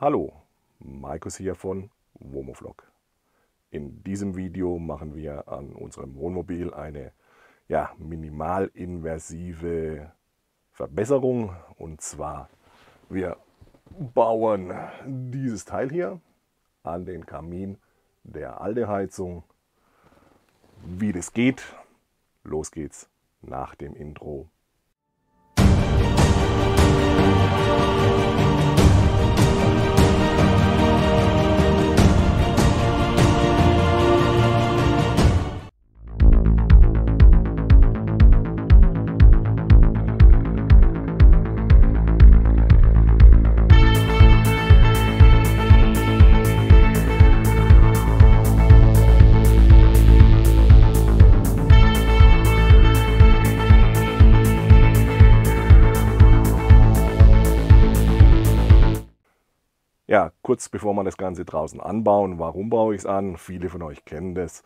Hallo, Markus hier von Womovlog. In diesem Video machen wir an unserem Wohnmobil eine ja, minimalinversive Verbesserung und zwar wir bauen dieses Teil hier an den Kamin der alte Heizung. Wie das geht, los geht's nach dem Intro. Ja, kurz bevor wir das Ganze draußen anbauen, warum baue ich es an? Viele von euch kennen das.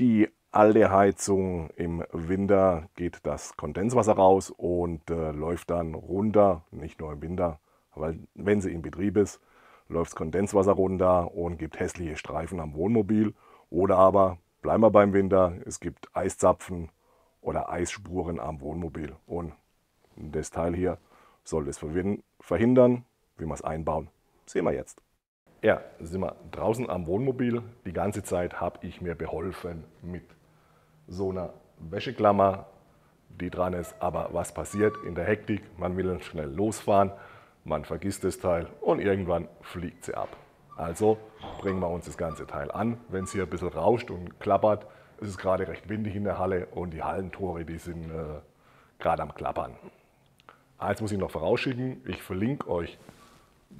Die alte Heizung im Winter geht das Kondenswasser raus und äh, läuft dann runter, nicht nur im Winter, weil wenn sie in Betrieb ist, läuft das Kondenswasser runter und gibt hässliche Streifen am Wohnmobil. Oder aber, bleiben wir beim Winter, es gibt Eiszapfen oder Eisspuren am Wohnmobil. Und das Teil hier soll das verhindern, wie wir es einbauen. Sehen wir jetzt. Ja, sind wir draußen am Wohnmobil. Die ganze Zeit habe ich mir beholfen mit so einer Wäscheklammer, die dran ist. Aber was passiert in der Hektik? Man will schnell losfahren, man vergisst das Teil und irgendwann fliegt sie ab. Also bringen wir uns das ganze Teil an. Wenn es hier ein bisschen rauscht und klappert, es ist gerade recht windig in der Halle und die Hallentore, die sind äh, gerade am Klappern. Eins muss ich noch vorausschicken, ich verlinke euch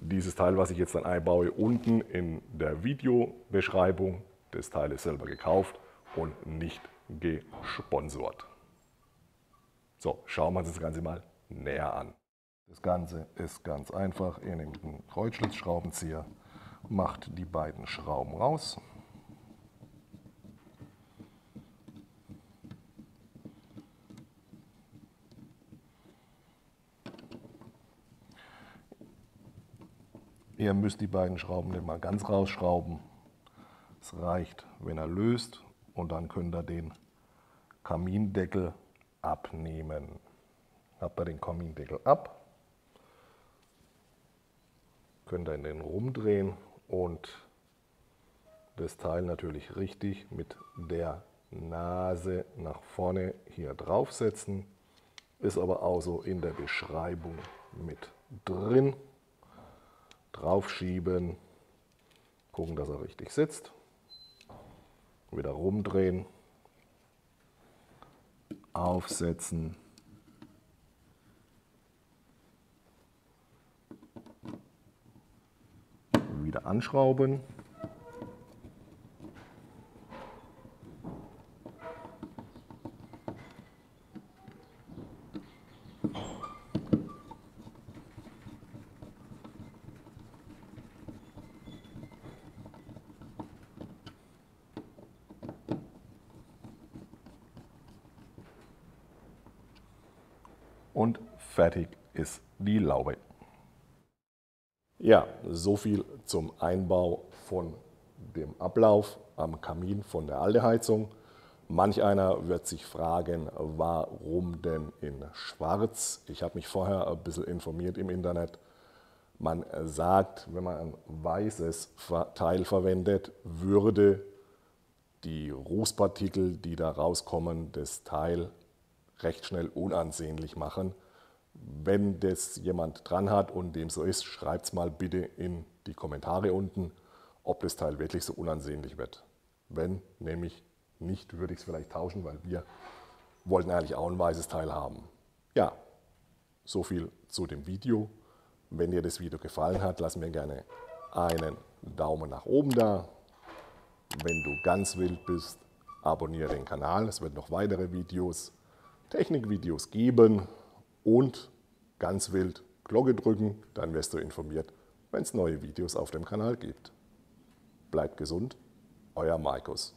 dieses Teil, was ich jetzt dann einbaue, unten in der Videobeschreibung. Das Teil ist selber gekauft und nicht gesponsert. So, schauen wir uns das Ganze mal näher an. Das Ganze ist ganz einfach. Ihr nehmt einen Kreuzschlitzschraubenzieher, macht die beiden Schrauben raus. Ihr müsst die beiden Schrauben nicht mal ganz rausschrauben. Es reicht, wenn er löst und dann könnt ihr den Kamindeckel abnehmen. Habt ihr den Kamindeckel ab, könnt ihr in den rumdrehen und das Teil natürlich richtig mit der Nase nach vorne hier draufsetzen. Ist aber auch so in der Beschreibung mit drin draufschieben, gucken, dass er richtig sitzt, wieder rumdrehen, aufsetzen, wieder anschrauben. Und fertig ist die Laube. Ja, so viel zum Einbau von dem Ablauf am Kamin von der alten Heizung. Manch einer wird sich fragen, warum denn in Schwarz? Ich habe mich vorher ein bisschen informiert im Internet. Man sagt, wenn man ein weißes Teil verwendet, würde die Rußpartikel, die da rauskommen, das Teil recht schnell unansehnlich machen. Wenn das jemand dran hat und dem so ist, schreibt es mal bitte in die Kommentare unten, ob das Teil wirklich so unansehnlich wird. Wenn nämlich nicht, würde ich es vielleicht tauschen, weil wir wollten eigentlich auch ein weißes Teil haben. Ja, so viel zu dem Video. Wenn dir das Video gefallen hat, lass mir gerne einen Daumen nach oben da. Wenn du ganz wild bist, abonniere den Kanal. Es wird noch weitere Videos Technikvideos geben und ganz wild Glocke drücken, dann wirst du informiert, wenn es neue Videos auf dem Kanal gibt. Bleibt gesund, euer Markus.